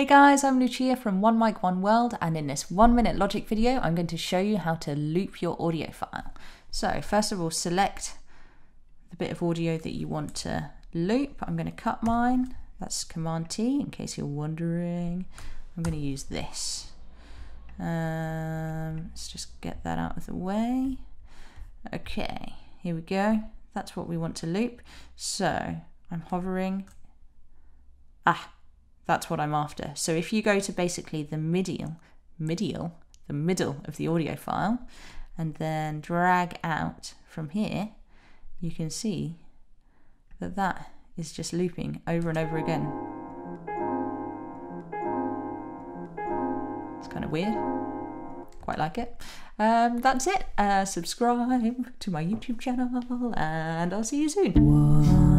Hey guys, I'm Lucia from One Mic One World, and in this one minute logic video, I'm going to show you how to loop your audio file. So, first of all, select the bit of audio that you want to loop. I'm going to cut mine. That's Command T, in case you're wondering. I'm going to use this. Um, let's just get that out of the way. Okay, here we go. That's what we want to loop. So, I'm hovering. Ah, that's what I'm after. So if you go to basically the medial, medial, the middle of the audio file, and then drag out from here, you can see that that is just looping over and over again. It's kind of weird. Quite like it. Um, that's it. Uh, subscribe to my YouTube channel, and I'll see you soon.